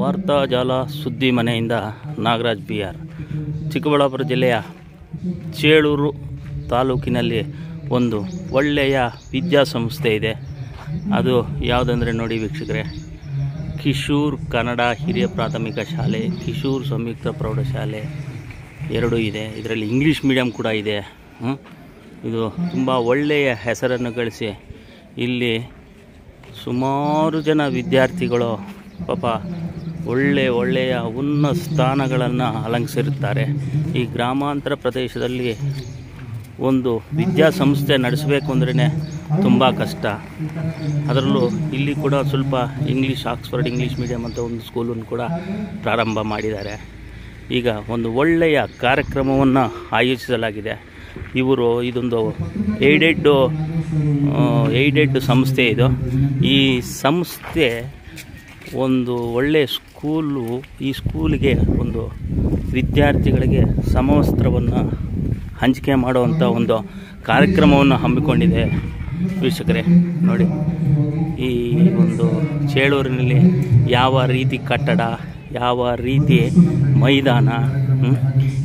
ವಾರ್ತಾಜಾಲ ಸುದ್ದಿ ಮನೆಯಿಂದ Nagaraj B R. Chikkaballapur ಜಿಲ್ಲೆಯ ಚೇಳೂರು ತಾಲೂಕಿನಲ್ಲಿ ಒಂದು ಒಳ್ಳೆಯ ವಿದ್ಯಾಸಂಸ್ಥೆ ಇದೆ. ಅದು ಯಾವುದಂದರೆ ನೋಡಿ ವೀಕ್ಷಕರೇ, ಕಿಶೂರ್ ಕನ್ನಡ ಹಿರಿಯ ಪ್ರಾಥಮಿಕ ಶಾಲೆ, ಕಿಶೂರ್ ಸಂಯುಕ್ತ ಪ್ರೌಢಶಾಲೆ ಎರಡೂ ಇದೆ. ಇದರಲ್ಲಿ ಇಂಗ್ಲೀಷ್ ಮೀಡಿಯಂ ಕೂಡ ಇದೆ. ಇದು ತುಂಬ ಒಳ್ಳೆಯ ಹೆಸರನ್ನು ಗಳಿಸಿ ಇಲ್ಲಿ ಸುಮಾರು ಜನ ವಿದ್ಯಾರ್ಥಿಗಳು ಪಾಪ ಒಳ್ಳೆ ಒಳ್ಳೆಯ ಉನ್ನತ ಸ್ಥಾನಗಳನ್ನು ಅಲಂಕರಿಸಿರುತ್ತಾರೆ ಈ ಗ್ರಾಮಾಂತರ ಪ್ರದೇಶದಲ್ಲಿ ಒಂದು ವಿದ್ಯಾಸಂಸ್ಥೆ ನಡೆಸಬೇಕು ಅಂದ್ರೇ ತುಂಬ ಕಷ್ಟ. ಅದರಲ್ಲೂ ಇಲ್ಲಿ ಕೂಡ ಸ್ವಲ್ಪ ಇಂಗ್ಲೀಷ್ ಆಕ್ಸ್ಫರ್ಡ್ ಇಂಗ್ಲೀಷ್ ಮೀಡಿಯಂ ಅಂತ ಒಂದು ಸ್ಕೂಲನ್ನು ಕೂಡ ಪ್ರಾರಂಭ ಮಾಡಿದ್ದಾರೆ. ಈಗ ಒಂದು ಒಳ್ಳೆಯ ಕಾರ್ಯಕ್ರಮವನ್ನು ಆಯೋಜಿಸಲಾಗಿದೆ. ಇವರು ಇದೊಂದು ಏಡೆಡ್ ಏಡೆಡ್ ಸಂಸ್ಥೆ ಇದು. ಈ ಸಂಸ್ಥೆ ಒಂದು ಒಳ್ಳೆಯ ಸ್ಕೂಲು ಈ ಸ್ಕೂಲಿಗೆ ಒಂದು ವಿದ್ಯಾರ್ಥಿಗಳಿಗೆ ಸಮವಸ್ತ್ರವನ್ನು ಹಂಚಿಕೆ ಮಾಡುವಂಥ ಒಂದು ಕಾರ್ಯಕ್ರಮವನ್ನು ಹಮ್ಮಿಕೊಂಡಿದೆ ವೀಕ್ಷಕರೇ, ನೋಡಿ. ಈ ಒಂದು ಚೇಳೂರಿನಲ್ಲಿ ಯಾವ ರೀತಿ ಕಟ್ಟಡ, ಯಾವ ರೀತಿ ಮೈದಾನ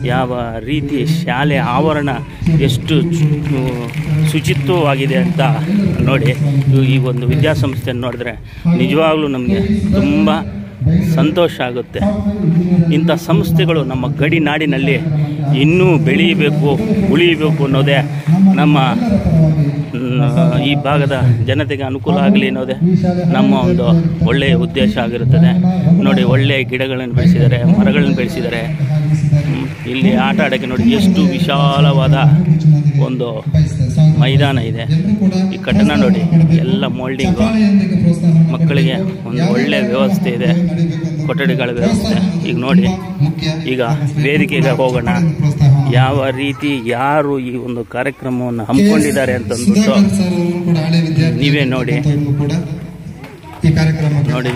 ಯಾವ ರೀತಿ ಶಾಲೆ ಆವರಣ ಎಷ್ಟು ಶುಚಿತ್ವವಾಗಿದೆ ಅಂತ ನೋಡಿ ಈ ಒಂದು ವಿದ್ಯಾಸಂಸ್ಥೆಯನ್ನು ನೋಡಿದ್ರೆ ನಿಜವಾಗ್ಲೂ ನಮಗೆ ತುಂಬ ಸಂತೋಷ ಆಗುತ್ತೆ. ಇಂಥ ಸಂಸ್ಥೆಗಳು ನಮ್ಮ ಗಡಿ ನಾಡಿನಲ್ಲಿ ಇನ್ನೂ ಬೆಳೀಬೇಕು ಉಳಿಯಬೇಕು ಅನ್ನೋದೇ ನಮ್ಮ ಈ ಭಾಗದ ಜನತೆಗೆ ಅನುಕೂಲ ಆಗಲಿ ಅನ್ನೋದೇ ನಮ್ಮ ಒಂದು ಒಳ್ಳೆಯ ಉದ್ದೇಶ ಆಗಿರುತ್ತದೆ. ನೋಡಿ ಒಳ್ಳೆಯ ಗಿಡಗಳನ್ನು ಬೆಳೆಸಿದ್ದಾರೆ ಮರಗಳನ್ನು ಬೆಳೆಸಿದ್ದಾರೆ. ಹ್ಮ್, ಇಲ್ಲಿ ಆಟ ಆಡೋಕ್ಕೆ ನೋಡಿ ಎಷ್ಟು ವಿಶಾಲವಾದ ಒಂದು ಮೈದಾನ ಇದೆ. ಈ ಕಟ್ಟಡ ನೋಡಿ, ಎಲ್ಲ ಮೋಲ್ಡಿಂಗು ಮಕ್ಕಳಿಗೆ ಒಂದು ಒಳ್ಳೆಯ ವ್ಯವಸ್ಥೆ ಇದೆ, ಕೊಠಡಿಗಳ ವ್ಯವಸ್ಥೆ. ಈಗ ನೋಡಿ, ಈಗ ವೇದಿಕೆಗೆ ಹೋಗೋಣ. ಯಾವ ರೀತಿ ಯಾರು ಈ ಒಂದು ಕಾರ್ಯಕ್ರಮವನ್ನು ಹಮ್ಮಿಕೊಂಡಿದ್ದಾರೆ ಅಂತ ಅಂದ್ಬಿಟ್ಟು ನೀವೇ ನೋಡಿ. ಈ ಕಾರ್ಯಕ್ರಮ ನೋಡಿ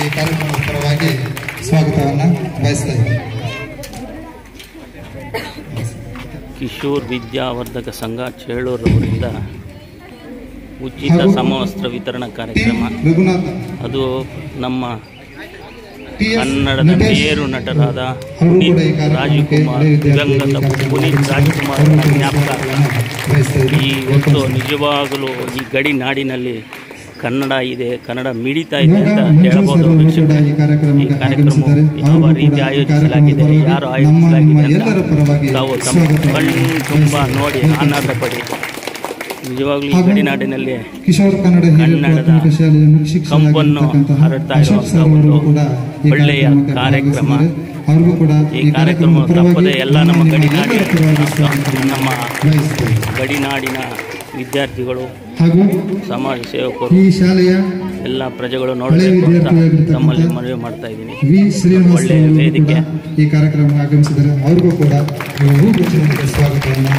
ಈ ಕಾರ್ಯಕ್ರಮದ ಪರವಾಗಿ ಸ್ವಾಗತವನ್ನ ಬಯಸ್ತಾ ಇದ್ದೀನಿ. ಕಿಶೋರ್ ವಿದ್ಯಾವರ್ಧಕ ಸಂಘ ಚೇಳೂರವರಿಂದ ಉಚಿತ ಸಮವಸ್ತ್ರ ವಿತರಣಾ ಕಾರ್ಯಕ್ರಮ. ಅದು ನಮ್ಮ ಕನ್ನಡದ ಮೇರು ನಟರಾದ ರಾಜಕುಮಾರ್ ಪುನೀತ್ ದಿವಂಗತ ಪುನೀತ್ ರಾಜ್ಕುಮಾರ್ ಜ್ಞಾಪಕ. ಈ ಒಂದು ನಿಜವಾಗಲೂ ಈ ಗಡಿ ನಾಡಿನಲ್ಲಿ ಕನ್ನಡ ಇದೆ ಕನ್ನಡ ಮಿಡಿತಾ ಇದೆ ಅಂತ ಹೇಳಬಹುದು. ಈ ಕಾರ್ಯಕ್ರಮ ರೀತಿ ಆಯೋಜಿಸಲಾಗಿದೆ ಯಾರು ಆಯೋಜಿಸಲಾಗಿದೆ ಅಂತ ತಾವು ತಮ್ಮ ಕಣ್ಣು ತುಂಬ ನೋಡಿ ಆನಂದ ಪಡಿ ನಿಜವಾಗ್ಲೂ ಈ ಗಡಿನಾಡಿನಲ್ಲಿ ಕಿಶೋರ್ ಕನ್ನಡ ಹಿರಿಯ ಕನ್ನಡದ ಕಂಪನ್ನು ಹರಡ್ತಾ ಇರುವಂತಹ ಒಂದು ಒಳ್ಳೆಯ ಕಾರ್ಯಕ್ರಮ. ಈ ಕಾರ್ಯಕ್ರಮ ತಪ್ಪದೆ ಎಲ್ಲ ನಮ್ಮ ಗಡಿನಾಡಿನ ನಮ್ಮ. ಗಡಿನಾಡಿನ ವಿದ್ಯಾರ್ಥಿಗಳು ಹಾಗೂ ಸಮಾಜ ಸೇವಕರು ಈ ಶಾಲೆಯ ಎಲ್ಲ ಪ್ರಜೆಗಳು ನೋಡಬೇಕು ಅಂತ ವಿದ್ಯಾರ್ಥಿಯಾಗಿರ್ತಕ್ಕಂಥ ತಮ್ಮಲ್ಲಿ ಮನವಿ ಮಾಡ್ತಾ ಇದ್ದೀನಿ. ಒಳ್ಳೆಯ ವೇದಿಕೆ. ಈ ಕಾರ್ಯಕ್ರಮ ಆಗಮಿಸಿದರೆ ಅವ್ರಿಗೂ ಕೂಡ ಸ್ವಾಗತವನ್ನು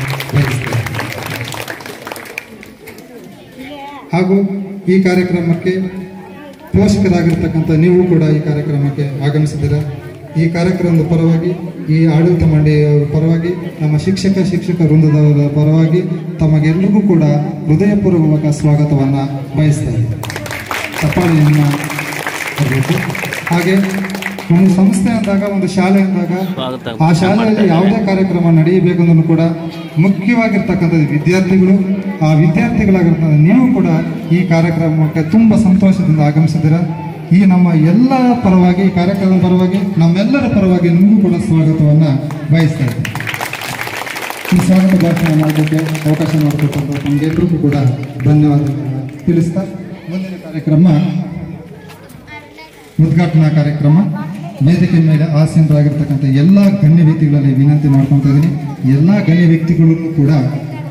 ಹಾಗೂ ಈ ಕಾರ್ಯಕ್ರಮಕ್ಕೆ ಪೋಷಕರಾಗಿರ್ತಕ್ಕಂಥ ನೀವು ಕೂಡ ಈ ಕಾರ್ಯಕ್ರಮಕ್ಕೆ ಆಗಮಿಸಿದ್ದೀರಾ? ಈ ಕಾರ್ಯಕ್ರಮದ ಪರವಾಗಿ ಈ ಆಡಳಿತ ಮಂಡಳಿಯವರ ಪರವಾಗಿ ನಮ್ಮ ಶಿಕ್ಷಕ ಶಿಕ್ಷಕ ವೃಂದದವರ ಪರವಾಗಿ ತಮಗೆಲ್ಲರಿಗೂ ಕೂಡ ಹೃದಯಪೂರ್ವಕ ಸ್ವಾಗತವನ್ನು ಬಯಸ್ತಾರೆ ತಪಾಳಿಯನ್ನು ಬರಬೇಕು ಹಾಗೆ ಒಂದು ಸಂಸ್ಥೆ ಅಂದಾಗ ಒಂದು ಶಾಲೆ ಅಂದಾಗ ಆ ಶಾಲೆಯಲ್ಲಿ ಯಾವುದೇ ಕಾರ್ಯಕ್ರಮ ನಡೆಯಬೇಕಂದ್ರೂ ಕೂಡ ಮುಖ್ಯವಾಗಿರ್ತಕ್ಕಂಥದ್ದು ವಿದ್ಯಾರ್ಥಿಗಳು ಆ ವಿದ್ಯಾರ್ಥಿಗಳಾಗಿರ್ತಕ್ಕಂಥ ನೀವು ಕೂಡ ಈ ಕಾರ್ಯಕ್ರಮಕ್ಕೆ ತುಂಬ ಸಂತೋಷದಿಂದ ಆಗಮಿಸಿದ್ದೀರಾ? ಈ ನಮ್ಮ ಎಲ್ಲ ಪರವಾಗಿ ಕಾರ್ಯಕ್ರಮದ ಪರವಾಗಿ, ನಮ್ಮೆಲ್ಲರ ಪರವಾಗಿ ನಿಮಗೂ ಕೂಡ ಸ್ವಾಗತವನ್ನು ಬಯಸ್ತಾ ಇದ್ದೀನಿ. ಈ ಸ್ವಾಗತ ಭಾಷಣ ಮಾಡೋದಕ್ಕೆ ಅವಕಾಶ ಮಾಡಿಕೊಟ್ಟಂತ ನಮಗೆಲ್ಲರಿಗೂ ಕೂಡ ಧನ್ಯವಾದ ತಿಳಿಸ್ತಾ, ಮುಂದಿನ ಕಾರ್ಯಕ್ರಮ ಉದ್ಘಾಟನಾ ಕಾರ್ಯಕ್ರಮ. ವೇದಿಕೆ ಮೇಲೆ ಆಸೀನರಾಗಿರ್ತಕ್ಕಂಥ ಎಲ್ಲ ಗಣ್ಯ ವ್ಯಕ್ತಿಗಳಲ್ಲಿ ವಿನಂತಿ ಮಾಡ್ಕೊತಾ ಇದ್ದೀನಿ. ಎಲ್ಲ ಗಣ್ಯ ವ್ಯಕ್ತಿಗಳನ್ನು ಕೂಡ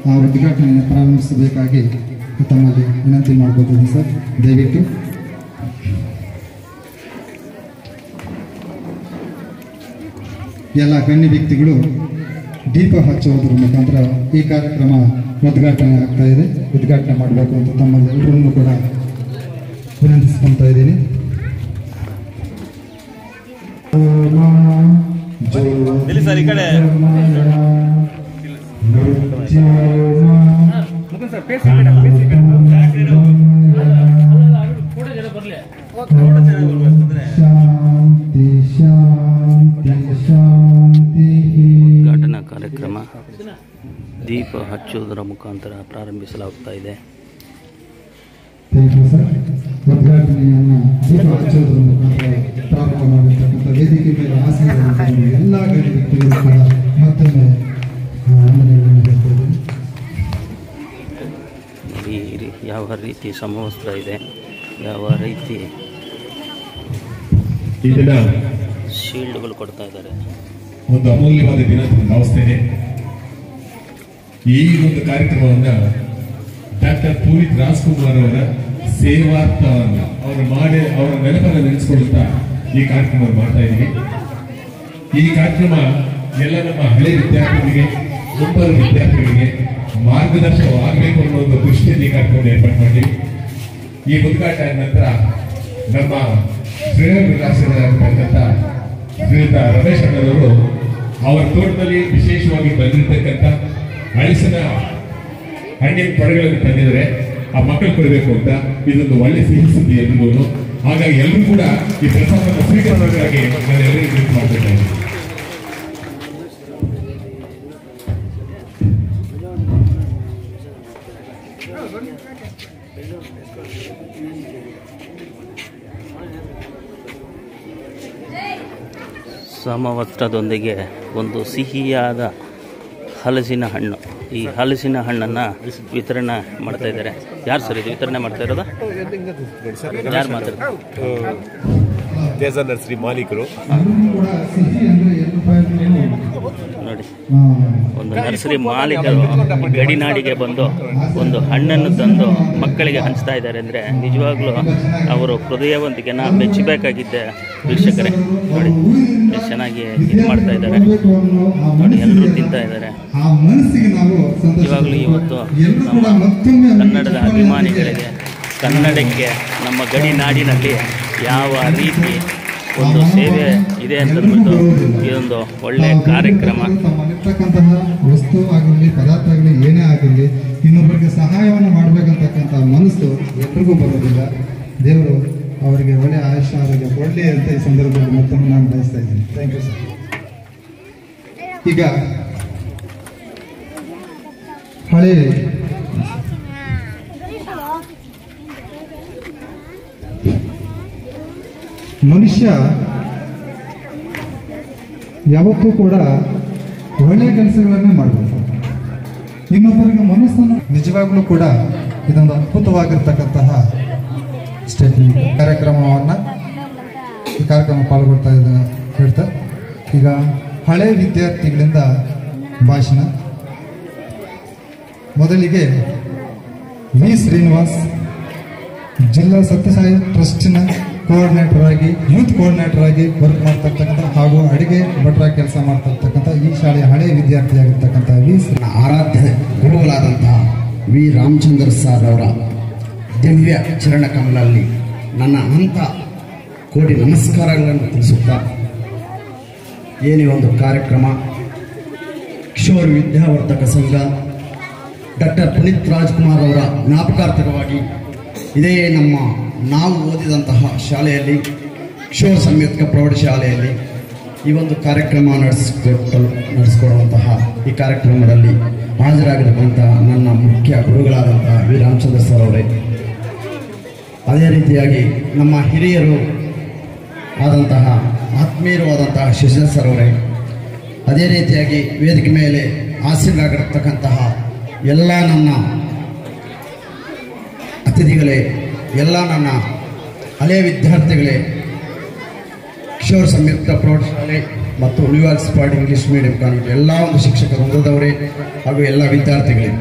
ಆ ಉದ್ಘಾಟನೆಯನ್ನು ಪ್ರಾರಂಭಿಸಬೇಕಾಗಿ ತಮ್ಮಲ್ಲಿ ವಿನಂತಿ ಮಾಡ್ಬೋದು ಸರ್. ದಯವಿಟ್ಟು ಎಲ್ಲ ಗಣ್ಯ ವ್ಯಕ್ತಿಗಳು ದೀಪ ಹಚ್ಚುವುದರ ಮುಖಾಂತರ ಈ ಕಾರ್ಯಕ್ರಮ ಉದ್ಘಾಟನೆ ಆಗ್ತಾ ಇದೆ. ಉದ್ಘಾಟನೆ ಮಾಡಬೇಕು ಅಂತ ತಮ್ಮಲ್ಲೆಲ್ಲರನ್ನು ಕೂಡ ವಿನಂತಿಸ್ಕೊಂತ ಇದ್ದೀನಿ. ಸರ್ ಹೇಳ್ತಿದ್ದೀನಿ ಮುಖಾಂತರ ಪ್ರಾರಂಭಿಸಲಾಗ್ತಾ ಇದೆ. ಯಾವ ರೀತಿ ಸಮವಸ್ತ್ರ ಇದೆ ಯಾವ ರೀತಿ ಶೀಲ್ಡ್ಗಳು ಕೊಡ್ತಾ ಇದ್ದಾರೆ. ಒಂದು ಅಮೂಲ್ಯವಾದ ದಿನ ಭಾವಿಸ್ತೇನೆ ಈ ಒಂದು ಕಾರ್ಯಕ್ರಮವನ್ನ ಡಾಕ್ಟರ್ ಪೂರಿತ್ ರಾಜ್ಕುಮಾರ್ ಅವರ ಸೇವಾರ್ಥವನ್ನ ಅವರು ಮಾಡಿ ಅವರ ನೆನಪನ್ನು ನೆನೆಸ್ಕೊಳ್ಳುತ್ತಾ ಈ ಕಾರ್ಯಕ್ರಮ ಮಾಡ್ತಾ ಇದ್ದೀವಿ. ಈ ಕಾರ್ಯಕ್ರಮ ಎಲ್ಲ ನಮ್ಮ ಹಳೆ ವಿದ್ಯಾರ್ಥಿಗಳಿಗೆ ಒಬ್ಬರ ವಿದ್ಯಾರ್ಥಿಗಳಿಗೆ ಮಾರ್ಗದರ್ಶನವಾಗಬೇಕು ಅನ್ನೋ ಒಂದು ದೃಷ್ಟಿಯಲ್ಲಿ ಈ ಕಾರ್ಯಕ್ರಮ ಏರ್ಪಾಡು ಮಾಡಿ ಈ ಉದ್ಘಾಟನೆ ನಂತರ ನಮ್ಮ ಶ್ರೀರಂಗ ವಿಲಾಸಗಳಾಗಿರ್ತಕ್ಕಂಥ ಶ್ರೀಯುತ ರಮೇಶ್ ಅಣ್ಣನವರು ಅವರ ತೋಟದಲ್ಲಿ ವಿಶೇಷವಾಗಿ ಬಂದಿರತಕ್ಕಂಥ ಹಳಸಿನ ಹಣ್ಣಿನ ಪಡೆಗಳನ್ನು ತಂದಿದ್ದಾರೆ ಆ ಮಕ್ಕಳು ಕೊಡಬೇಕು ಅಂತ ಇದೊಂದು ಒಳ್ಳೆ ಸಿಹಿ ಸುದ್ದಿ ಎಲ್ರಿಗೂ ಹಾಗಾಗಿ ಎಲ್ಲರೂ ಕೂಡ ಈ ಪ್ರಸಾದವನ್ನು ಸ್ವೀಕರಣೆಗಾಗಿ ನಾನು ಎಲ್ಲರಿಗೂ ಟ್ವೀಟ್ ಮಾಡಬೇಕಾಗಿದೆ ಸಮವಸ್ತ್ರದೊಂದಿಗೆ ಒಂದು ಸಿಹಿಯಾದ ಹಲಸಿನ ಹಣ್ಣು. ಈ ಹಲಸಿನ ಹಣ್ಣನ್ನು ವಿತರಣೆ ಮಾಡ್ತಾ ಇದ್ದಾರೆ. ಯಾರು ಸರ್ ಇದು ವಿತರಣೆ ಮಾಡ್ತಾ ಇರೋದು? ಯಾರು ಮಾತಾಡ್ತಾರೆ? ನರ್ಸರಿ ಮಾಲೀಕರು ಎಲ್ಲರೂ ಕೂಡ ಸಿಹಿ ಅಂದ್ರೆ ಎರಡು ರೂಪಾಯಿ ನೋಡಿ ಒಂದು ನರ್ಸರಿ ಮಾಲೀಕರು ಗಡಿನಾಡಿಗೆ ಬಂದು ಒಂದು ಹಣ್ಣನ್ನು ತಂದು ಮಕ್ಕಳಿಗೆ ಹಂಚ್ತಾ ಇದ್ದಾರೆ ಅಂದರೆ ನಿಜವಾಗ್ಲೂ ಅವರು ಹೃದಯವಂತಿಕೆನ ಮೆಚ್ಚಬೇಕಾಗಿದ್ದೆ ವೀಕ್ಷಕರೇ. ನೋಡಿ ಚೆನ್ನಾಗಿ ಇದು ಮಾಡ್ತಾ ಇದ್ದಾರೆ. ನೋಡಿ, ಎಲ್ಲರೂ ತಿಂತಾ ಇದ್ದಾರೆ. ಇವಾಗಲೂ ಇವತ್ತು ಕನ್ನಡದ ಅಭಿಮಾನಿಗಳಿಗೆ ಕನ್ನಡಕ್ಕೆ ನಮ್ಮ ಗಡಿನಾಡಿನಲ್ಲಿ ಯಾವ ರೀತಿ ಒಂದು ಸೇವೆ ಇದೆ ಅಂತಂದ್ಬಿಟ್ಟು ಒಂದು ಒಳ್ಳೆ ಕಾರ್ಯಕ್ರಮ. ತಮ್ಮಲ್ಲಿರ್ತಕ್ಕಂತಹ ವಸ್ತು ಆಗಿರಲಿ, ಪದಾರ್ಥ ಆಗಲಿ ಏನೇ ಆಗಿರಲಿ, ಇನ್ನೊಬ್ಬರಿಗೆ ಸಹಾಯವನ್ನು ಮಾಡಬೇಕಂತಕ್ಕಂಥ ಮನಸ್ಸು ಎಲ್ರಿಗೂ ಬರೋದಿಲ್ಲ. ದೇವರು ಅವರಿಗೆ ಒಳ್ಳೆಯ ಆಯುಷ್ಯ ಆರೋಗ್ಯ ಕೊಡಲಿ ಅಂತ ಈ ಸಂದರ್ಭದಲ್ಲಿ ಮತ್ತೊಮ್ಮೆ ನಾನು ಬಯಸ್ತಾ ಇದ್ದೀನಿ. ಥ್ಯಾಂಕ್ ಯು ಸರ್ ಈಗ ಹಳೆ ಮನುಷ್ಯ ಯಾವತ್ತೂ ಕೂಡ ಒಳ್ಳೆಯ ಕೆಲಸಗಳನ್ನೇ ಮಾಡಬೇಕು ಇನ್ನೊಬ್ಬರಿಗೆ ಮನಸ್ಸನ್ನು ನಿಜವಾಗ್ಲೂ ಕೂಡ ಇದೊಂದು ಅದ್ಭುತವಾಗಿರ್ತಕ್ಕಂತಹ ಸ್ಟೇಟ್ಮೆಂಟ್ ಕಾರ್ಯಕ್ರಮವನ್ನು ಈ ಕಾರ್ಯಕ್ರಮ ಪಾಲ್ಗೊಳ್ತಾ ಇದ್ದ ಹೇಳ್ತಾ, ಈಗ ಹಳೆ ವಿದ್ಯಾರ್ಥಿಗಳಿಂದ ಭಾಷಣ. ಮೊದಲಿಗೆ ವಿ. ಶ್ರೀನಿವಾಸ್, ಜಿಲ್ಲಾ ಸತ್ಯಸಾಯಿ ಟ್ರಸ್ಟಿನ ಕೋಆರ್ಡಿನೇಟರ್ ಆಗಿ ಯೂತ್ ಕೋಆರ್ಡಿನೇಟರ್ ಆಗಿ ವರ್ಕ್ ಮಾಡ್ತಿರ್ತಕ್ಕಂಥ ಹಾಗೂ ಅಡಿಗೆ ಭಟ್ರ ಕೆಲಸ ಮಾಡ್ತಿರ್ತಕ್ಕಂಥ ಈ ಶಾಲೆಯ ಹಳೆ ವಿದ್ಯಾರ್ಥಿಯಾಗಿರ್ತಕ್ಕಂಥ ವಿ ಆರಾಧ್ಯ ಗುರುಗಳಾದಂತಹ ವಿ ರಾಮಚಂದ್ರ ಸರ್ ಅವರ ದಿವ್ಯ ಚರಣ ಕಮಲಲ್ಲಿ ನನ್ನ ಅನಂತ ಕೋಟಿ ನಮಸ್ಕಾರಗಳನ್ನು ತಿಳಿಸುತ್ತಾ ಏನೇ ಒಂದು ಕಾರ್ಯಕ್ರಮ, ಕಿಶೋರ್ ವಿದ್ಯಾವರ್ಧಕ ಸಂಘ, ಡಾಕ್ಟರ್ ಪುನೀತ್ ರಾಜ್ಕುಮಾರ್ ಅವರ ಜ್ಞಾಪಕಾರ್ಥಕವಾಗಿ ಇದೇ ನಮ್ಮ ನಾವು ಓದಿದಂತಹ ಶಾಲೆಯಲ್ಲಿ ಕಿಶೋರ್ ಸಂಯುಕ್ತ ಪ್ರೌಢಶಾಲೆಯಲ್ಲಿ ಈ ಒಂದು ಕಾರ್ಯಕ್ರಮ ನಡೆಸಿಕೊಟ್ಟು ನಡೆಸಿಕೊಡುವಂತಹ ಈ ಕಾರ್ಯಕ್ರಮದಲ್ಲಿ ಹಾಜರಾಗಿರತಕ್ಕಂತಹ ನನ್ನ ಮುಖ್ಯ ಗುರುಗಳಾದಂತಹ ವಿ ರಾಮಚಂದ್ರ ಸರ್ ಅವರೇ. ಅದೇ ರೀತಿಯಾಗಿ ನಮ್ಮ ಹಿರಿಯರು ಆದಂತಹ ಆತ್ಮೀಯರು ಆದಂತಹ ಸರ್ ಅವರೇ, ಅದೇ ರೀತಿಯಾಗಿ ವೇದಿಕೆ ಮೇಲೆ ಆಸೀನರಾಗಿರ್ತಕ್ಕಂತಹ ಎಲ್ಲ ನನ್ನ ಅತಿಥಿಗಳೇ, ಎಲ್ಲ ನನ್ನ ಹಳೆಯ ವಿದ್ಯಾರ್ಥಿಗಳೇ, ಕಿಶೋರ್ ಸಂಯುಕ್ತ ಪ್ರೌಢಶಾಲೆ ಮತ್ತು ಉಳಿವಾಲ್ ಸ್ಪಾಟ್ ಇಂಗ್ಲೀಷ್ ಮೀಡಿಯಂ ಕಾನ್ವೆಂಟ್, ಎಲ್ಲ ಒಂದು ಶಿಕ್ಷಕ ವೃಂದದವರೇ ಹಾಗೂ ಎಲ್ಲ ವಿದ್ಯಾರ್ಥಿಗಳೇ.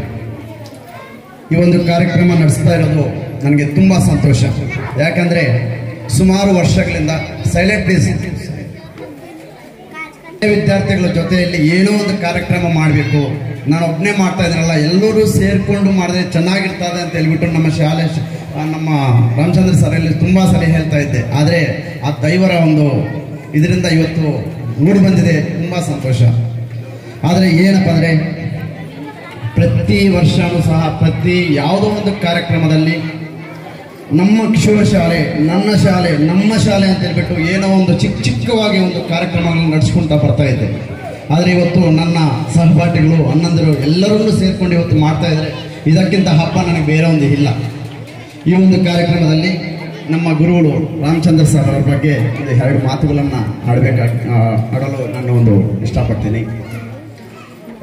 ಈ ಒಂದು ಕಾರ್ಯಕ್ರಮ ನಡೆಸ್ತಾ ಇರೋದು ನನಗೆ ತುಂಬ ಸಂತೋಷ. ಯಾಕಂದರೆ ಸುಮಾರು ವರ್ಷಗಳಿಂದ ಸೈಲೆಂಟ್ ಪ್ಲೀಸ್ ವಿದ್ಯಾರ್ಥಿಗಳ ಜೊತೆಯಲ್ಲಿ ಏನೋ ಒಂದು ಕಾರ್ಯಕ್ರಮ ಮಾಡಬೇಕು. ನಾನು ಒಬ್ಬನೇ ಮಾಡ್ತಾ ಇದ್ದೀನಲ್ಲ ಎಲ್ಲರೂ ಸೇರಿಕೊಂಡು ಮಾಡಿದ್ರೆ ಚೆನ್ನಾಗಿರ್ತದೆ ಅಂತ ಹೇಳ್ಬಿಟ್ಟು ನಮ್ಮ ಶಾಲೆ ನಮ್ಮ ರಾಮಚಂದ್ರ ಸರಲ್ಲಿ ತುಂಬ ಸಲ ಹೇಳ್ತಾ ಇದ್ದೆ. ಆದರೆ ಆ ದೈವರ ಒಂದು ಇದರಿಂದ ಇವತ್ತು ಮೂಡಿ ಬಂದಿದೆ, ತುಂಬ ಸಂತೋಷ. ಆದರೆ ಏನಪ್ಪ ಅಂದರೆ ಪ್ರತಿ ವರ್ಷವೂ ಸಹ ಪ್ರತಿ ಯಾವುದೋ ಒಂದು ಕಾರ್ಯಕ್ರಮದಲ್ಲಿ ನಮ್ಮ ಕಿಶೋರ ಶಾಲೆ, ನನ್ನ ಶಾಲೆ, ನಮ್ಮ ಶಾಲೆ ಅಂತ ಹೇಳ್ಬಿಟ್ಟು ಏನೋ ಒಂದು ಚಿಕ್ಕ ಚಿಕ್ಕವಾಗಿ ಒಂದು ಕಾರ್ಯಕ್ರಮಗಳನ್ನು ನಡೆಸ್ಕೊಳ್ತಾ ಬರ್ತಾ ಇದ್ದೆ ಆದರೆ ಇವತ್ತು ನನ್ನ ಸಹಪಾಠಿಗಳು, ಅಣ್ಣಂದಿರು ಎಲ್ಲರನ್ನೂ ಸೇರಿಕೊಂಡು ಇವತ್ತು ಮಾಡ್ತಾ ಇದ್ದಾರೆ. ಇದಕ್ಕಿಂತ ಹಬ್ಬ ನನಗೆ ಬೇರೆ ಒಂದು ಇಲ್ಲ. ಈ ಒಂದು ಕಾರ್ಯಕ್ರಮದಲ್ಲಿ ನಮ್ಮ ಗುರುಗಳು ರಾಮಚಂದ್ರ ಸರ್ ಅವರ ಬಗ್ಗೆ ಒಂದು ಎರಡು ಮಾತುಗಳನ್ನು ಆಡಬೇಕು ಆಡಲು ನಾನು ಒಂದು ಇಷ್ಟಪಡ್ತೀನಿ.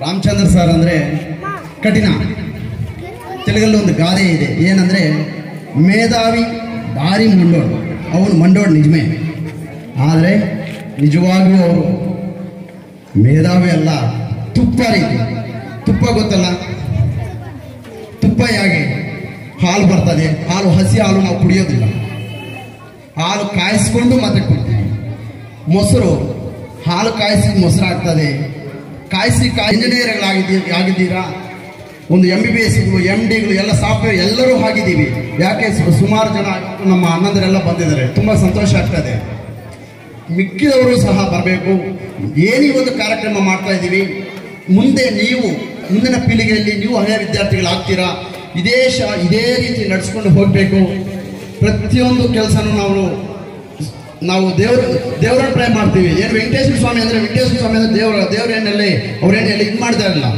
ರಾಮಚಂದ್ರ ಸರ್ ಅಂದರೆ ಕಠಿಣ. ತೆಲುಗಲ್ಲಿ ಒಂದು ಗಾದೆ ಇದೆ. ಏನಂದರೆ ಮೇಧಾವಿ ಭಾರಿ ಮಂಡೋಳು. ಅವನು ಮಂಡೋಳು ನಿಜಮೇ. ಆದರೆ ನಿಜವಾಗಲೂ ಅವರು ಮೇಧಾವಿ ಅಲ್ಲ, ತುಪ್ಪ ರೀತಿ. ತುಪ್ಪ ಗೊತ್ತಲ್ಲ? ತುಪ್ಪ ಹೇಗೆ? ಹಾಲು ಬರ್ತದೆ, ಹಾಲು ಹಸಿ ಹಾಲು ನಾವು ಕುಡಿಯೋದಿಲ್ಲ. ಹಾಲು ಕಾಯಿಸ್ಕೊಂಡು ಮತ್ತೆ ಕುಡ್ತೀವಿ. ಮೊಸರು, ಹಾಲು ಕಾಯಿಸಿ ಮೊಸರು ಆಗ್ತದೆ ಕಾಯಿಸಿ ಕಾ ಇಂಜಿನಿಯರ್ಗಳಾಗಿದ್ದೀ ಆಗಿದ್ದೀರಾ? ಒಂದು ಎಂ ಬಿ ಬಿ ಎಸ್ ಎಂ ಡಿಗಳು ಎಲ್ಲ ಸಾಫ್ಟ್ವೇರ್ ಎಲ್ಲರೂ ಆಗಿದ್ದೀವಿ ಯಾಕೆ ಸುಮಾರು ಜನ ನಮ್ಮ ಅಣ್ಣಂದರೆಲ್ಲ ಬಂದಿದ್ದಾರೆ. ತುಂಬ ಸಂತೋಷ ಆಗ್ತದೆ ಮಿಕ್ಕಿದವರು ಸಹ ಬರಬೇಕು. ಏನೇ ಒಂದು ಕಾರ್ಯಕ್ರಮ ಮಾಡ್ತಾ ಇದ್ದೀವಿ. ಮುಂದೆ ನೀವು, ಮುಂದಿನ ಪೀಳಿಗೆಯಲ್ಲಿ ನೀವು ಹಳೆಯ ವಿದ್ಯಾರ್ಥಿಗಳಾಗ್ತೀರಾ? ಇದೇ ಶ, ಇದೇ ರೀತಿ ನಡೆಸ್ಕೊಂಡು ಹೋಗಬೇಕು. ಪ್ರತಿಯೊಂದು ಕೆಲಸನೂ ನಾವು ನಾವು ದೇವ್ರ, ದೇವರನ್ನ ಪ್ರೇ ಮಾಡ್ತೀವಿ. ಏನು ವೆಂಕಟೇಶ್ವರ ಸ್ವಾಮಿ ಅಂದರೆ ವೆಂಕಟೇಶ್ವರ ಸ್ವಾಮಿ ಅಂದರೆ ದೇವರ, ದೇವ್ರ ಏನಲ್ಲಿ ಅವ್ರೇನೆಲ್ಲ ಇದು ಮಾಡ್ತಾ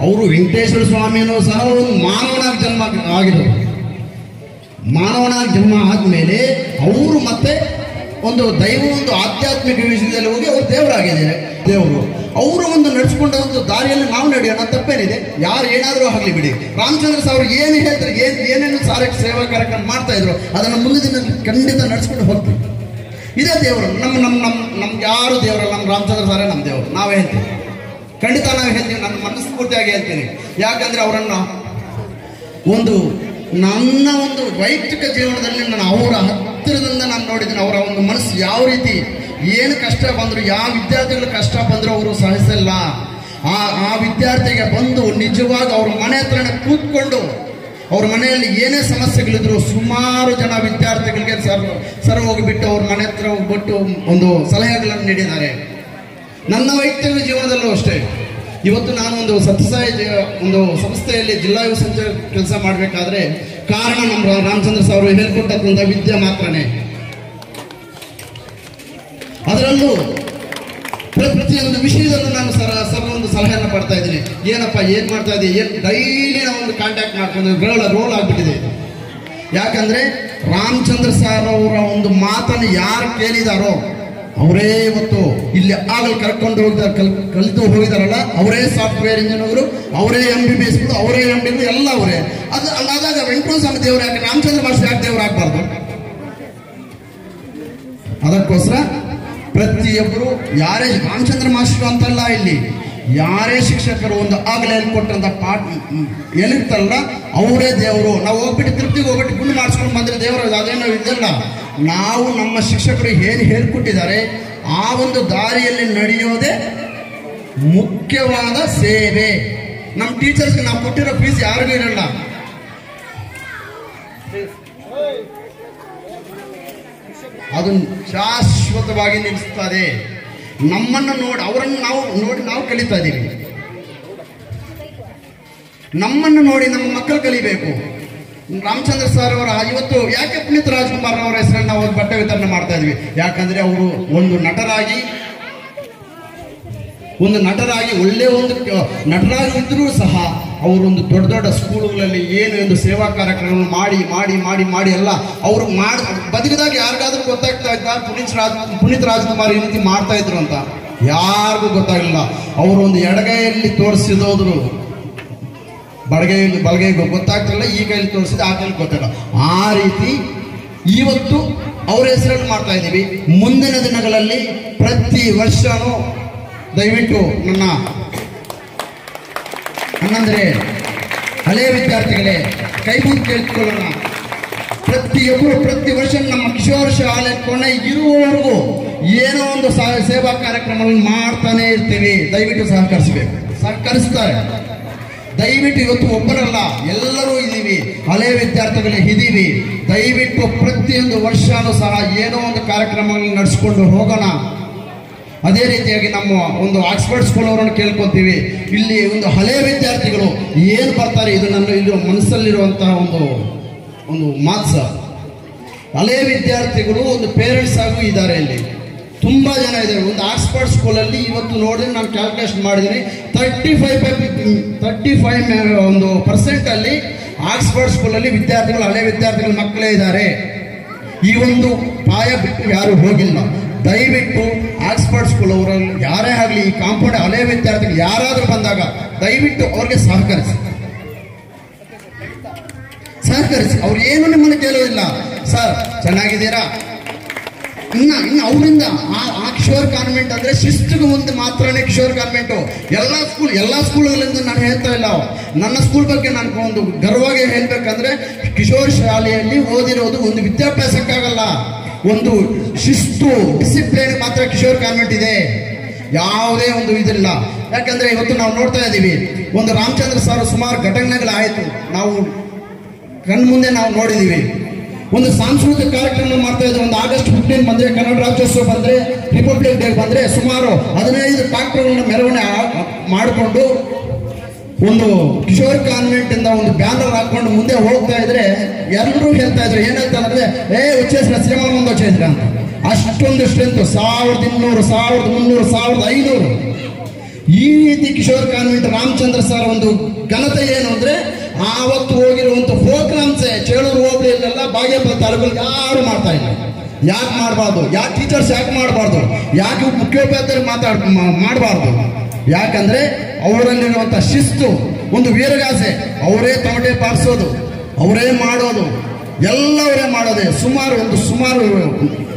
ಅವರು ವೆಂಕಟೇಶ್ವರ ಸ್ವಾಮಿಯೂ ಸಹ ಒಂದು ಮಾನವನಾಗಿ ಜನ್ಮ ಆಗಿರೋರು ಮಾನವನಾಗಿ ಜನ್ಮ ಆದಮೇಲೆ ಅವರು ಮತ್ತೆ ಒಂದು ದೈವ, ಒಂದು ಆಧ್ಯಾತ್ಮಿಕ ವಿಷಯದಲ್ಲಿ ಹೋಗಿ ಅವರು ದೇವರಾಗಿದ್ದಾರೆ. ದೇವರು. ಅವರು ಒಂದು ನಡೆಸ್ಕೊಂಡ ಒಂದು ದಾರಿಯಲ್ಲಿ ನಾವು ನಡೆಯೋಣ, ತಪ್ಪೇನಿದೆ. ಯಾರು ಏನಾದರೂ ಆಗಲಿ ಬಿಡಿ. ರಾಮಚಂದ್ರ ಸಾವ್ರು ಏನು ಹೇಳ್ತಾರೆ, ಏನು, ಏನೇನು ಸಾರಿಗೆ ಸೇವಾ ಕಾರ್ಯಕ್ರಮ ಮಾಡ್ತಾ ಇದ್ರು, ಅದನ್ನು ಮುಂದಿನ ದಿನ ಖಂಡಿತ ನಡೆಸ್ಕೊಂಡು ಹೋಗ್ತೀವಿ. ಇದೇ ದೇವರು. ನಮ್ಮ ನಮ್ಮ ನಮ್ಮ, ನಮ್ಗೆ ಯಾರು ದೇವರಲ್ಲ? ನಮ್ಮ ರಾಮಚಂದ್ರ ಸಾರೇ ನಮ್ಮ ದೇವರು. ನಾವೇ ಹೇಳ್ತೀವಿ. ಖಂಡಿತ ನಾವು ಹೇಳ್ತೀವಿ ನನ್ನ ಮನಸ್ಫೂರ್ತಿಯಾಗಿ ಹೇಳ್ತೀನಿ. ಯಾಕಂದ್ರೆ ಅವರನ್ನು ಒಂದು ನನ್ನ ಒಂದು ವೈಯಕ್ತಿಕ ಜೀವನದಲ್ಲಿ ನಾನು ಅವರ ಹತ್ತಿರದಿಂದ ನಾನು ನೋಡಿದ್ದೀನಿ, ಅವರ ಒಂದು ಮನಸ್ಸು ಯಾವ ರೀತಿ, ಏನು ಕಷ್ಟ ಬಂದರು, ಯಾವ ವಿದ್ಯಾರ್ಥಿಗಳು ಕಷ್ಟ ಬಂದರೂ ಅವರು ಸಹಿಸಲ್ಲ. ಆ ಆ ವಿದ್ಯಾರ್ಥಿಗೆ ಬಂದು ನಿಜವಾಗಿ ಅವ್ರ ಮನೆ ಹತ್ರನೇ ಕೂತ್ಕೊಂಡು, ಅವ್ರ ಮನೆಯಲ್ಲಿ ಏನೇ ಸಮಸ್ಯೆಗಳಿದ್ರು, ಸುಮಾರು ಜನ ವಿದ್ಯಾರ್ಥಿಗಳಿಗೆ ಸರ್ ಸರ್ ಹೋಗಿಬಿಟ್ಟು ಅವ್ರ ಮನೆ ಹತ್ರ ಹೋಗ್ಬಿಟ್ಟು ಒಂದು ಸಲಹೆಗಳನ್ನು ನೀಡಿದ್ದಾರೆ. ನನ್ನ ವೈಯಕ್ತಿಕ ಜೀವನದಲ್ಲೂ ಅಷ್ಟೇ. ಇವತ್ತು ನಾನು ಒಂದು ಸತ್ಯಸಾಯ ಒಂದು ಸಂಸ್ಥೆಯಲ್ಲಿ ಜಿಲ್ಲಾ ಯುವ ಸಂಚಾರ ಕೆಲಸ ಮಾಡಬೇಕಾದ್ರೆ ಕಾರಣ ನಮ್ಮ ರಾಮಚಂದ್ರ ಸರ್ ಅವರು ವಿದ್ಯೆ ಮಾತ್ರನೇ. ಅದರಲ್ಲೂ ಪ್ರತಿಯೊಂದು ವಿಷಯದಲ್ಲೂ ನಾನು ಸರ, ಸರ್ ಒಂದು ಸಲಹೆಯನ್ನು ಪಡ್ತಾ ಇದ್ದೀನಿ. ಏನಪ್ಪ, ಏನು ಮಾಡ್ತಾ ಇದ್ದೀನಿ ಏನ್, ಡೈಲಿ ನಾವು ಒಂದು ಕಾಂಟ್ಯಾಕ್ಟ್ ಮಾಡ್ಕೊಂಡು ರೋಲ್ ರೋಲ್ ಆಗ್ಬಿಟ್ಟಿದೆ. ಯಾಕಂದ್ರೆ ರಾಮಚಂದ್ರ ಸರ್ ಅವರ ಒಂದು ಮಾತನ್ನು ಯಾರು ಕೇಳಿದಾರೋ ಅವರೇ ಇವತ್ತು ಇಲ್ಲಿ ಆಗಲ್ ಕರ್ಕೊಂಡು ಹೋಗಿದ್ದಾರೆ, ಕಲ್, ಕಲಿತು ಹೋಗಿದಾರಲ್ಲ ಅವರೇ ಸಾಫ್ಟ್ವೇರ್ ಇಂಜಿನಿಯರ್ ಅವರೇ ಎಂ ಬಿ ಬಿ ಎಸ್ ಅವರೇ ಎಂ ಡಿ ಎಲ್ಲ ಅವರೇ. ಅದು ಅಲ್ಲಾದಾಗ ವೆಂಕಟೇಶ್ವರ ಸ್ವಾಮಿ ದೇವರು ಯಾಕೆ, ರಾಮಚಂದ್ರ ಮಾಸ್ಟರ್ ಯಾಕೆ ದೇವರು ಆಗ್ಬಾರ್ದು? ಅದಕ್ಕೋಸ್ಕರ ಪ್ರತಿಯೊಬ್ಬರು, ಯಾರೇ ರಾಮಚಂದ್ರ ಮಾಸ್ಟರ್ ಅಂತಲ್ಲ ಇಲ್ಲಿ ಯಾರೇ ಶಿಕ್ಷಕರು ಒಂದು ಆಗಲೇ ಹೇಳ್ಕೊಟ್ಟಂತ ಪಾಠ ಏನಿರ್ತಾರಲ್ಲ ಅವರೇ ದೇವರು. ನಾವು ಹೋಗ್ಬಿಟ್ಟು ತೃಪ್ತಿಗೆ ಹೋಗ್ಬಿಟ್ಟು ಗುಂಡು ಮಾಡಿಸ್ಕೊಂಡು ಬಂದ್ರೆ ದೇವರು ಅದೇನೋ ಇದಲ್ಲ ನಾವು ನಮ್ಮ ಶಿಕ್ಷಕರು ಏನು ಹೇಳ್ಕೊಟ್ಟಿದ್ದಾರೆ, ಆ ಒಂದು ದಾರಿಯಲ್ಲಿ ನಡೆಯೋದೇ ಮುಖ್ಯವಾದ ಸೇವೆ. ನಮ್ಮ ಟೀಚರ್ಸ್ಗೆ ನಾವು ಕೊಟ್ಟಿರೋ ಫೀಸ್ ಯಾರಿಗೂ ಇರಲ್ಲ. ಅದನ್ನು ಶಾಶ್ವತವಾಗಿ ನಿಲ್ಲಿಸ್ತದೆ ನಮ್ಮನ್ನು ನೋಡಿ, ಅವರನ್ನು ನಾವು ನೋಡಿ ನಾವು ಕಲಿತಾ ಇದ್ದೀವಿ. ನಮ್ಮನ್ನು ನೋಡಿ ನಮ್ಮ ಮಕ್ಕಳು ಕಲಿಬೇಕು. ರಾಮಚಂದ್ರ ಸರ್ ಅವರ ಇವತ್ತು ಯಾಕೆ ಪುನೀತ್ ರಾಜ್ಕುಮಾರ್ ಅವರ ಹೆಸರನ್ನು ನಾವು ಬಟ್ಟೆ ವಿತರಣೆ ಮಾಡ್ತಾ ಇದ್ವಿ? ಯಾಕಂದ್ರೆ ಅವರು ಒಂದು ನಟರಾಗಿ ಒಂದು ನಟರಾಗಿ, ಒಳ್ಳೆ ಒಂದು ಕ- ನಟರಾಗಿ ಇದ್ರೂ ಸಹ ಅವರೊಂದು ದೊಡ್ಡ ದೊಡ್ಡ ಸ್ಕೂಲುಗಳಲ್ಲಿ ಏನು ಒಂದು ಸೇವಾ ಕಾರ್ಯಕ್ರಮ ಮಾಡಿ ಮಾಡಿ ಮಾಡಿ ಮಾಡಿ ಎಲ್ಲ ಅವರು ಮಾಡಿ ಬದುಕಿದಾಗ ಯಾರಿಗಾದ್ರೂ ಗೊತ್ತಾಗ್ತಾ ಇದ್ದ, ಪುನೀತ್ ರಾಜ್, ಪುನೀತ್ ರಾಜ್ಕುಮಾರ್ ಈ ರೀತಿ ಮಾಡ್ತಾ ಇದ್ರು ಅಂತ ಯಾರಿಗೂ ಗೊತ್ತಾಗಲಿಲ್ಲ. ಅವರು ಒಂದು ಎಡಗೈಯಲ್ಲಿ ತೋರಿಸಿದೋದ್ರು. ಬಡಗೈಯಲ್ಲಿ, ಬಲಗೈಗೆ ಗೊತ್ತಾಗ್ತಿಲ್ಲ, ಈ ಕೈಯಲ್ಲಿ ತೋರಿಸಿದ ಆ ಕೈಲಿ ಗೊತ್ತಿಲ್ಲ. ಆ ರೀತಿ ಇವತ್ತು ಅವರ ಹೆಸರಲ್ಲಿ ಮಾಡ್ತಾ ಇದ್ದೀವಿ. ಮುಂದಿನ ದಿನಗಳಲ್ಲಿ ಪ್ರತಿ ವರ್ಷನೂ ದಯವಿಟ್ಟು ನನ್ನ ಹನ್ನೊಂದರೆ ಹಳೆಯ ವಿದ್ಯಾರ್ಥಿಗಳೇ ಕೈ ಕೇಳಿಕೊಳ್ಳೋಣ. ಪ್ರತಿಯೊಬ್ಬರು ಪ್ರತಿ ವರ್ಷ ನಮ್ಮ ಕಿಶೋರ್ ಶಾಲೆ ಕೊನೆ ಇರುವವರೆಗೂ ಏನೋ ಒಂದು ಸೇವಾ ಕಾರ್ಯಕ್ರಮಗಳನ್ನು ಮಾಡ್ತಾನೆ ಇರ್ತೀವಿ. ದಯವಿಟ್ಟು ಸಹಕರಿಸಬೇಕು. ಸಹಕರಿಸ್ತಾರೆ. ದಯವಿಟ್ಟು ಇವತ್ತು ಒಬ್ಬರಲ್ಲ, ಎಲ್ಲರೂ ಇದ್ದೀವಿ. ಹಳೆಯ ವಿದ್ಯಾರ್ಥಿಗಳೇ ಇದ್ದೀವಿ. ದಯವಿಟ್ಟು ಪ್ರತಿಯೊಂದು ವರ್ಷನೂ ಸಹ ಏನೋ ಒಂದು ಕಾರ್ಯಕ್ರಮಗಳನ್ನು ನಡೆಸ್ಕೊಂಡು ಹೋಗೋಣ. ಅದೇ ರೀತಿಯಾಗಿ ನಮ್ಮ ಒಂದು ಆಕ್ಸ್ಫರ್ಡ್ ಸ್ಕೂಲ್ ಅವರನ್ನು ಕೇಳ್ಕೊತೀವಿ. ಇಲ್ಲಿ ಒಂದು ಹಳೆಯ ವಿದ್ಯಾರ್ಥಿಗಳು ಏನು ಬರ್ತಾರೆ, ಇದು ನನ್ನ ಇಲ್ಲಿ ಮನಸ್ಸಲ್ಲಿರುವಂತಹ ಒಂದು ಒಂದು ಮಾತು ಹಳೆಯ ಹಳೆ ವಿದ್ಯಾರ್ಥಿಗಳು ಒಂದು ಪೇರೆಂಟ್ಸ್ ಆಗೂ ಇದ್ದಾರೆ ಇಲ್ಲಿ. ತುಂಬ ಜನ ಇದ್ದಾರೆ. ಒಂದು ಆಕ್ಸ್ಫರ್ಡ್ ಸ್ಕೂಲಲ್ಲಿ ಇವತ್ತು ನೋಡಿದ್ರೆ ನಾನು ಕ್ಯಾಲ್ಕುಲೇಷನ್ ಮಾಡಿದ್ದೀನಿ. ತರ್ಟಿ ಫೈವ್ ತರ್ಟಿ ಫೈವ್ ಒಂದು ಪರ್ಸೆಂಟಲ್ಲಿ ಆಕ್ಸ್ಫರ್ಡ್ ಸ್ಕೂಲಲ್ಲಿ ವಿದ್ಯಾರ್ಥಿಗಳು, ಹಳೆ ವಿದ್ಯಾರ್ಥಿಗಳ ಮಕ್ಕಳೇ ಇದ್ದಾರೆ. ಈ ಒಂದು ಪಾಯ ಬಿಟ್ಟು ಯಾರು ಹೋಗಿಲ್ಲ. ದಯವಿಟ್ಟು ಅವರಲ್ಲಿ ಯಾರೇ ಆಗಲಿ ಈ ಕಾಂಪೌಂಡ್ ಹಳೆ ವಿದ್ಯಾರ್ಥಿಗಳು ಯಾರಾದರೂ ಬಂದಾಗ ದಯವಿಟ್ಟು ಅವ್ರಿಗೆ ಸಹಕರಿಸಿ. ಸಹಕರಿಸಿ. ಅವ್ರು ಏನು ನಿಮ್ಮನ್ನು ಕೇಳೋದಿಲ್ಲ. ಸರ್, ಚೆನ್ನಾಗಿದ್ದೀರಾ? ಇನ್ನ, ಇನ್ನು ಅವರಿಂದ ಆ ಕಿಶೋರ್ ಕಾನ್ವೆಂಟ್ ಅಂದ್ರೆ ಶಿಸ್ತಿಗೆ ಮುಂದೆ ಮಾತ್ರನೇ ಕಿಶೋರ್ ಕಾನ್ವೆಂಟು. ಎಲ್ಲ ಸ್ಕೂಲ್ ಎಲ್ಲ ಸ್ಕೂಲ್ಗಳಿಂದ ನಾನು ಹೇಳ್ತಾ ಇಲ್ಲ. ನನ್ನ ಸ್ಕೂಲ್ ಬಗ್ಗೆ ನಾನು ಒಂದು ಗರ್ವಾಗಿ ಹೇಳ್ಬೇಕಂದ್ರೆ ಕಿಶೋರ್ ಶಾಲೆಯಲ್ಲಿ ಓದಿರೋದು ಒಂದು ವಿದ್ಯಾಭ್ಯಾಸಕ್ಕಾಗಲ್ಲ. ಒಂದು ಶಿಸ್ತು ಡಿಸಿಪ್ಲಿನ್ ಮಾತ್ರ ಕಿಶೋರ್ ಕಾನ್ವೆಂಟ್ ಇದೆ. ಯಾವುದೇ ಒಂದು ಇದಿಲ್ಲ. ಯಾಕಂದ್ರೆ ಇವತ್ತು ನಾವು ನೋಡ್ತಾ ಇದ್ದೀವಿ, ಒಂದು ರಾಮಚಂದ್ರ ಸಾರ್ ಸುಮಾರು ಘಟನೆಗಳಾಯಿತು. ನಾವು ಕಣ್ಮುಂದೆ ನಾವು ನೋಡಿದೀವಿ ಒಂದು ಸಾಂಸ್ಕೃತಿಕ ಕಾರ್ಯಕ್ರಮ ಮಾಡ್ತಾ ಇದ್ದೀವಿ ಒಂದು ಆಗಸ್ಟ್ ಫಿಫ್ಟೀನ್ ಬಂದ್ರೆ, ಕನ್ನಡ ರಾಜ್ಯೋತ್ಸವ ಬಂದ್ರೆ ರಿಪಬ್ಲಿಕ್ ಡೇ ಬಂದ್ರೆ ಸುಮಾರು ಹದಿನೈದು ಟ್ರಾಕ್ಟರ್ಗಳನ್ನ ಮೆರವಣಿಗೆ ಮಾಡಿಕೊಂಡು ಒಂದು ಕಿಶೋರ್ ಕಾನ್ವೆಂಟ್ ಇಂದ ಒಂದು ಬ್ಯಾನರ್ ಹಾಕೊಂಡು ಮುಂದೆ ಹೋಗ್ತಾ ಇದ್ರೆ ಎಲ್ಲರೂ ಹೇಳ್ತಾ ಇದ್ರು ಏನಂತಂದ್ರೆ ಏ, ಉಚ್ಚೇಸ್ರ ಸಿನಿಮಾ ಮುಂದೆ ಅಂತ. ಅಷ್ಟೊಂದು ಸ್ಟ್ರೆಂತ್ ಸಾವಿರದ ಇನ್ನೂರು, ಸಾವಿರದ ಮುನ್ನೂರು, ಸಾವಿರದ ಐನೂರು. ಈ ರೀತಿ ಕಿಶೋರ್ ಕಾನ್ವೆಂಟ್ ರಾಮಚಂದ್ರ ಸರ್ ಒಂದು ಘನತೆ ಏನು ಅಂದ್ರೆ, ಆವತ್ತು ಹೋಗಿರುವಂತ ಪ್ರೋಗ್ರಾಮ್ಸ್ ಚೇಳೂರು ಹೋಗ್ಲಿಲ್ಲ ಬಾಗೇಪುರ ತಾಲೂಕಲ್ಲಿ ಯಾರು ಮಾಡ್ತಾ ಇಲ್ಲ. ಯಾಕೆ ಮಾಡಬಾರ್ದು? ಯಾಕೆ ಟೀಚರ್ಸ್ ಯಾಕೆ ಮಾಡಬಾರ್ದು? ಯಾಕೆ ಮುಖ್ಯೋಪಾಧ್ಯಾಯರು ಮಾತಾಡ್ ಮಾಡಬಾರ್ದು? ಯಾಕಂದ್ರೆ ಅವರಲ್ಲಿರುವಂತ ಶಿಸ್ತು, ಒಂದು ವೀರಗಾಸೆ, ಅವರೇ ತಮಟೆ ಪಾರಿಸೋದು, ಅವರೇ ಮಾಡೋದು, ಎಲ್ಲವರೇ ಮಾಡೋದೇ ಸುಮಾರು ಒಂದು ಸುಮಾರು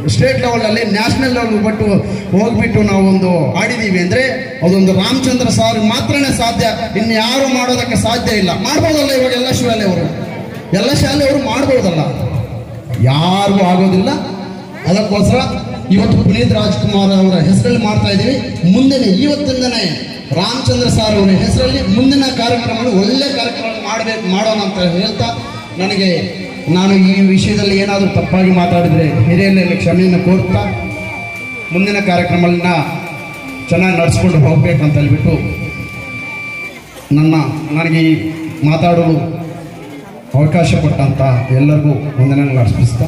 ಸ್ಟೇಟ್ ಲೆವೆಲಲ್ಲಿ ನ್ಯಾಷನಲ್ ಲೆವೆಲ್ ಬಟ್ಟು ಹೋಗ್ಬಿಟ್ಟು ನಾವು ಒಂದು ಆಡಿದೀವಿ ಅಂದ್ರೆ ಅದೊಂದು ರಾಮಚಂದ್ರ ಸಾರ್ ಮಾತ್ರನೇ ಸಾಧ್ಯ ಇನ್ನು ಯಾರು ಮಾಡೋದಕ್ಕೆ ಸಾಧ್ಯ ಇಲ್ಲ. ಮಾಡ್ಬೋದಲ್ಲ ಇವಾಗ ಎಲ್ಲ ಶಾಲೆಯವರು ಎಲ್ಲ ಶಾಲೆಯವರು ಮಾಡ್ಬೋದಲ್ಲ? ಯಾರಿಗೂ ಆಗೋದಿಲ್ಲ. ಅದಕ್ಕೋಸ್ಕರ ಇವತ್ತು ಪುನೀತ್ ರಾಜ್ಕುಮಾರ್ ಅವರ ಹೆಸರಲ್ಲಿ ಮಾಡ್ತಾ ಇದ್ದೀವಿ ಮುಂದಿನ, ಇವತ್ತಿಂದನೇ ರಾಮಚಂದ್ರ ಸಾರ್ ಅವರ ಹೆಸರಲ್ಲಿ ಮುಂದಿನ ಕಾರ್ಯಕ್ರಮಗಳು ಒಳ್ಳೆ ಕಾರ್ಯಕ್ರಮ ಮಾಡಬೇಕು, ಮಾಡೋಣ ಅಂತ ಹೇಳ್ತಾ ನನಗೆ ನಾನು ಈ ವಿಷಯದಲ್ಲಿ ಏನಾದರೂ ತಪ್ಪಾಗಿ ಮಾತಾಡಿದರೆ ಹಿರಿಯರಲ್ಲಿ ಕ್ಷಮೆಯನ್ನು ಕೋರ್ತಾ ಮುಂದಿನ ಕಾರ್ಯಕ್ರಮಗಳನ್ನ ಚೆನ್ನಾಗಿ ನಡೆಸ್ಕೊಂಡು ಹೋಗ್ಬೇಕಂತ ಹೇಳ್ಬಿಟ್ಟು ನನ್ನ, ನನಗೆ ಮಾತಾಡಲು ಅವಕಾಶ ಕೊಟ್ಟಂತ ಎಲ್ಲರಿಗೂ ವಂದನೆಗಳು ಅರ್ಪಿಸ್ತಾ